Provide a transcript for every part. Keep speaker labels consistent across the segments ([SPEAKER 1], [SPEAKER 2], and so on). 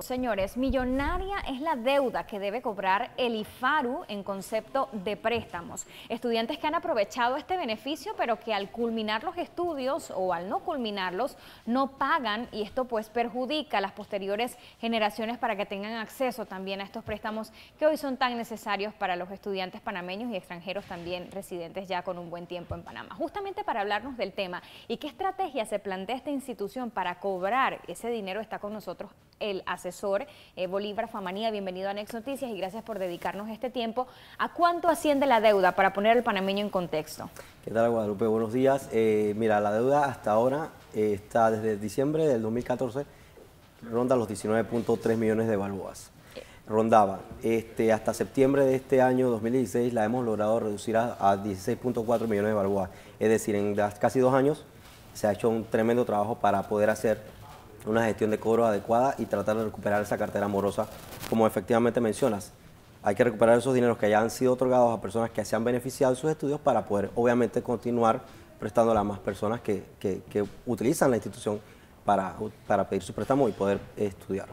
[SPEAKER 1] Señores, millonaria es la deuda que debe cobrar el IFARU en concepto de préstamos. Estudiantes que han aprovechado este beneficio, pero que al culminar los estudios o al no culminarlos, no pagan y esto pues perjudica a las posteriores generaciones para que tengan acceso también a estos préstamos que hoy son tan necesarios para los estudiantes panameños y extranjeros también residentes ya con un buen tiempo en Panamá. Justamente para hablarnos del tema y qué estrategia se plantea esta institución para cobrar ese dinero está con nosotros el asesor eh, Bolívar Famanía. Bienvenido a Next Noticias y gracias por dedicarnos este tiempo. ¿A cuánto asciende la deuda para poner al panameño en contexto?
[SPEAKER 2] ¿Qué tal, Guadalupe? Buenos días. Eh, mira, la deuda hasta ahora eh, está desde diciembre del 2014, ronda los 19.3 millones de balboas. Rondaba. Este, hasta septiembre de este año 2016 la hemos logrado reducir a, a 16.4 millones de balboas. Es decir, en casi dos años se ha hecho un tremendo trabajo para poder hacer una gestión de cobro adecuada y tratar de recuperar esa cartera amorosa, como efectivamente mencionas. Hay que recuperar esos dineros que ya han sido otorgados a personas que se han beneficiado de sus estudios para poder, obviamente, continuar prestando a más personas que, que utilizan la institución para, para pedir su préstamo y poder estudiar.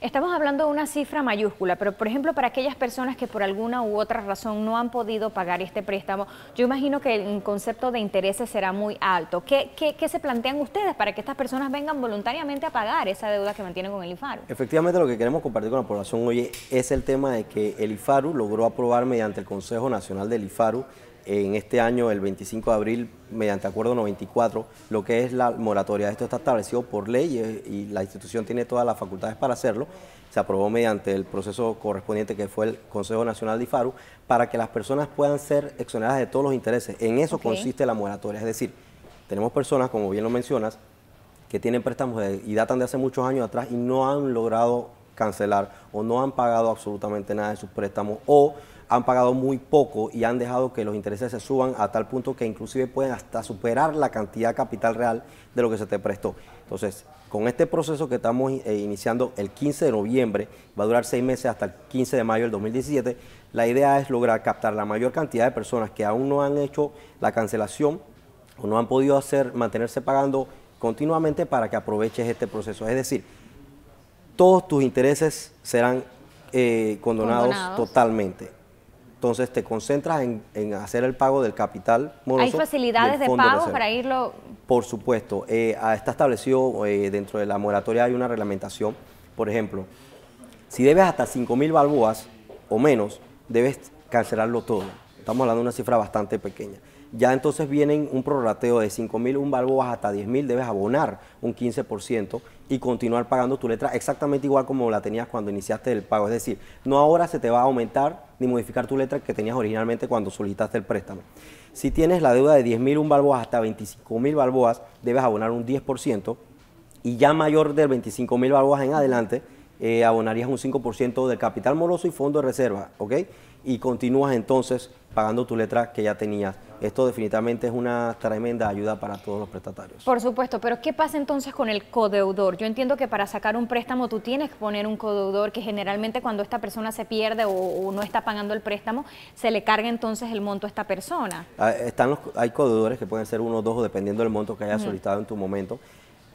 [SPEAKER 1] Estamos hablando de una cifra mayúscula, pero por ejemplo para aquellas personas que por alguna u otra razón no han podido pagar este préstamo, yo imagino que el concepto de intereses será muy alto. ¿Qué, qué, se plantean ustedes para que estas personas vengan voluntariamente a pagar esa deuda que mantienen con el IFARU?
[SPEAKER 2] Efectivamente lo que queremos compartir con la población hoy es el tema de que el IFARU logró aprobar mediante el Consejo Nacional del IFARU en este año, el 25 de abril, mediante acuerdo 94, lo que es la moratoria. Esto está establecido por ley y, la institución tiene todas las facultades para hacerlo. Se aprobó mediante el proceso correspondiente que fue el Consejo Nacional de IFARU para que las personas puedan ser exoneradas de todos los intereses. En eso consiste la moratoria. Es decir, tenemos personas, como bien lo mencionas, que tienen préstamos y datan de hace muchos años atrás y no han logrado cancelar o no han pagado absolutamente nada de sus préstamos o han pagado muy poco y han dejado que los intereses se suban a tal punto que inclusive pueden hasta superar la cantidad capital real de lo que se te prestó. Entonces, con este proceso que estamos eh, iniciando el 15 de noviembre, va a durar seis meses hasta el 15 de mayo del 2017, la idea es lograr captar la mayor cantidad de personas que aún no han hecho la cancelación o no han podido hacer, mantenerse pagando continuamente para que aproveches este proceso. Es decir, todos tus intereses serán eh, condonados, totalmente. Entonces te concentras en, hacer el pago del capital.
[SPEAKER 1] ¿Hay facilidades de pago para irlo?
[SPEAKER 2] Por supuesto. Eh, ah, está establecido eh, dentro de la moratoria hay una reglamentación. Por ejemplo, si debes hasta 5 mil balboas o menos, debes cancelarlo todo. Estamos hablando de una cifra bastante pequeña ya entonces vienen un prorrateo de 5 mil, un balboas hasta 10 mil, debes abonar un 15% y continuar pagando tu letra exactamente igual como la tenías cuando iniciaste el pago. Es decir, no ahora se te va a aumentar ni modificar tu letra que tenías originalmente cuando solicitaste el préstamo. Si tienes la deuda de 10 mil, un balboas hasta 25 mil balboas, debes abonar un 10% y ya mayor de 25 mil balboas en adelante, eh, abonarías un 5% del capital moroso y fondo de reserva, ¿ok? Y continúas entonces pagando tu letra que ya tenías. Esto definitivamente es una tremenda ayuda para todos los prestatarios.
[SPEAKER 1] Por supuesto, pero ¿qué pasa entonces con el codeudor? Yo entiendo que para sacar un préstamo tú tienes que poner un codeudor que generalmente cuando esta persona se pierde o, no está pagando el préstamo, se le carga entonces el monto a esta persona.
[SPEAKER 2] Ah, están los, hay codeudores que pueden ser uno o dos dependiendo del monto que hayas solicitado en tu momento.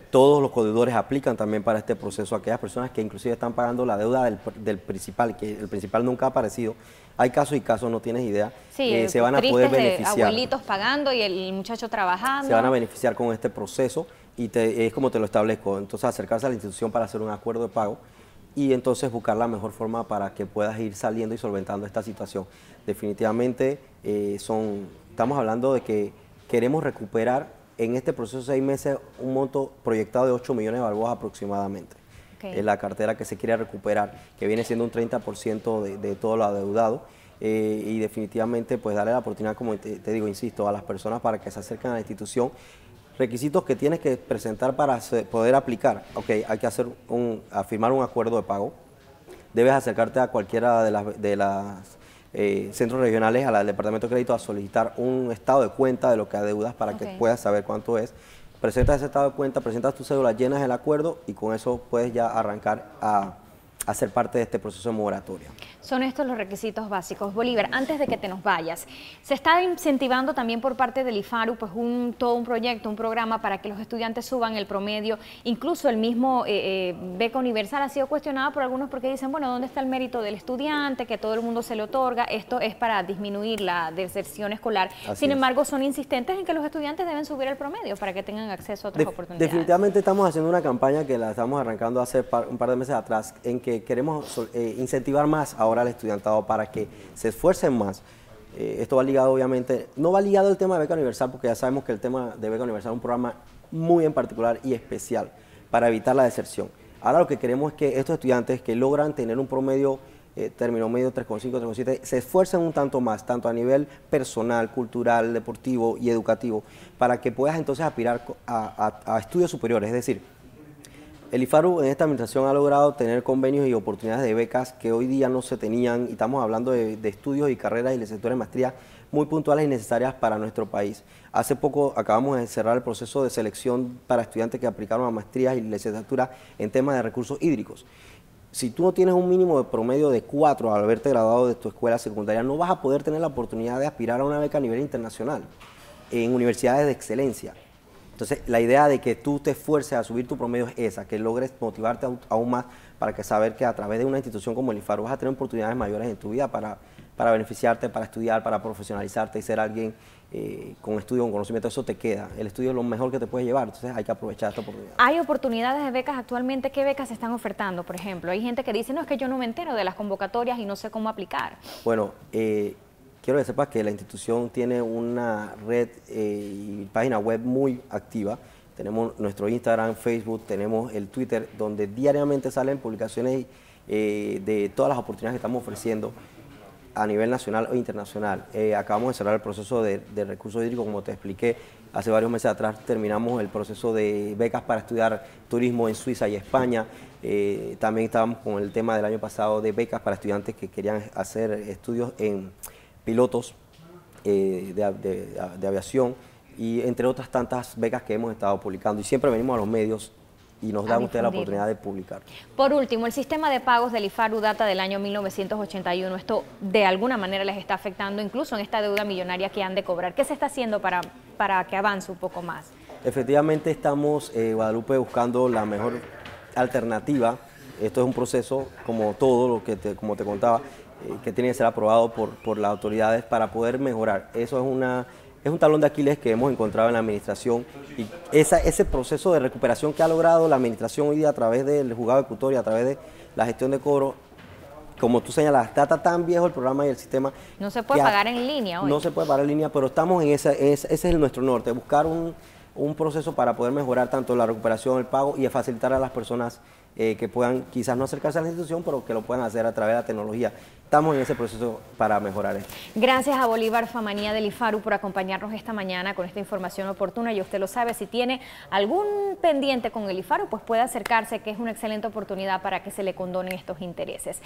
[SPEAKER 2] Todos los codeudores aplican también para este proceso aquellas personas que inclusive están pagando la deuda del, del principal, que el principal nunca ha aparecido hay casos y casos, no tienes idea.
[SPEAKER 1] Sí, eh, se van a poder beneficiar. De abuelitos pagando y el muchacho trabajando.
[SPEAKER 2] Se van a beneficiar con este proceso y es como te lo establezco. Entonces, acercarse a la institución para hacer un acuerdo de pago y entonces buscar la mejor forma para que puedas ir saliendo y solventando esta situación. Definitivamente, eh, son, estamos hablando de que queremos recuperar en este proceso de seis meses un monto proyectado de 8 millones de balboas aproximadamente en la cartera que se quiere recuperar, que viene siendo un 30% de, de, todo lo adeudado. Eh, y definitivamente pues darle la oportunidad, como te, digo, insisto, a las personas para que se acerquen a la institución. Requisitos que tienes que presentar para poder aplicar. Ok, hay que hacer un, firmar un acuerdo de pago. Debes acercarte a cualquiera de las, de las eh, centros regionales, al Departamento de Crédito, a solicitar un estado de cuenta de lo que adeudas para que puedas saber cuánto es. Presentas ese estado de cuenta, presentas tu cédula, llenas el acuerdo y con eso puedes ya arrancar a, a ser parte de este proceso de moratoria.
[SPEAKER 1] Son estos los requisitos básicos. Bolívar, antes de que te nos vayas, se está incentivando también por parte del IFARU pues un, todo un proyecto, un programa para que los estudiantes suban el promedio. Incluso el mismo eh, eh, beca universal ha sido cuestionado por algunos porque dicen, bueno, ¿dónde está el mérito del estudiante? Que todo el mundo se le otorga. Esto es para disminuir la deserción escolar. Sin embargo, son insistentes en que los estudiantes deben subir el promedio para que tengan acceso a otras oportunidades.
[SPEAKER 2] Definitivamente estamos haciendo una campaña que la estamos arrancando hace un par de meses atrás en que queremos eh, incentivar más ahora al estudiantado para que se esfuercen más. Eh, esto va ligado, obviamente, no va ligado el tema de beca universal, porque ya sabemos que el tema de beca universal es un programa muy en particular y especial para evitar la deserción. Ahora lo que queremos es que estos estudiantes que logran tener un promedio eh, término medio 3,5, 3,7, se esfuercen un tanto más, tanto a nivel personal, cultural, deportivo y educativo, para que puedas entonces aspirar a estudios superiores. Es decir, el IFARU en esta administración ha logrado tener convenios y oportunidades de becas que hoy día no se tenían y estamos hablando de, estudios y carreras y licenciaturas de maestría muy puntuales y necesarias para nuestro país. Hace poco acabamos de cerrar el proceso de selección para estudiantes que aplicaron a maestrías y licenciaturas en temas de recursos hídricos. Si tú no tienes un mínimo de promedio de cuatro al haberte graduado de tu escuela secundaria, no vas a poder tener la oportunidad de aspirar a una beca a nivel internacional en universidades de excelencia. Entonces, la idea de que tú te esfuerces a subir tu promedio es esa, que logres motivarte aún más para que saber que a través de una institución como el IFAR vas a tener oportunidades mayores en tu vida para, para beneficiarte, para estudiar, para profesionalizarte y ser alguien eh, con estudio, con conocimiento, eso te queda. El estudio es lo mejor que te puedes llevar, entonces hay que aprovechar esta oportunidad.
[SPEAKER 1] ¿Hay oportunidades de becas actualmente? ¿Qué becas se están ofertando, por ejemplo? Hay gente que dice, no, es que yo no me entero de las convocatorias y no sé cómo aplicar.
[SPEAKER 2] Bueno, eh, quiero que sepas que la institución tiene una red eh, y página web muy activa. Tenemos nuestro Instagram, Facebook, tenemos el Twitter, donde diariamente salen publicaciones eh, de todas las oportunidades que estamos ofreciendo a nivel nacional o internacional. Eh, acabamos de cerrar el proceso de, recursos hídricos, como te expliqué, hace varios meses atrás terminamos el proceso de becas para estudiar turismo en Suiza y España. también estábamos con el tema del año pasado de becas para estudiantes que querían hacer estudios en pilotos eh, de, aviación y entre otras tantas becas que hemos estado publicando. Y siempre venimos a los medios y nos da usted la oportunidad de publicar.
[SPEAKER 1] Por último, el sistema de pagos del IFARU data del año 1981. Esto de alguna manera les está afectando incluso en esta deuda millonaria que han de cobrar. ¿Qué se está haciendo para, para que avance un poco más?
[SPEAKER 2] Efectivamente estamos, eh, Guadalupe, buscando la mejor alternativa. Esto es un proceso, como todo lo que te, como te contaba, eh, que tiene que ser aprobado por, por las autoridades para poder mejorar. Eso es una es un talón de Aquiles que hemos encontrado en la administración y esa, ese proceso de recuperación que ha logrado la administración hoy día a través del juzgado ejecutorio, a través de la gestión de cobro, como tú señalas, está tan viejo el programa y el sistema.
[SPEAKER 1] No se puede pagar en línea hoy.
[SPEAKER 2] No se puede pagar en línea, pero estamos en ese, ese, ese es nuestro norte, buscar un, un proceso para poder mejorar tanto la recuperación, el pago y facilitar a las personas eh, que puedan quizás no acercarse a la institución, pero que lo puedan hacer a través de la tecnología. Estamos en ese proceso para mejorar esto.
[SPEAKER 1] Gracias a Bolívar Famanía del IFARU por acompañarnos esta mañana con esta información oportuna. Y usted lo sabe, si tiene algún pendiente con el IFARU, pues puede acercarse, que es una excelente oportunidad para que se le condonen estos intereses.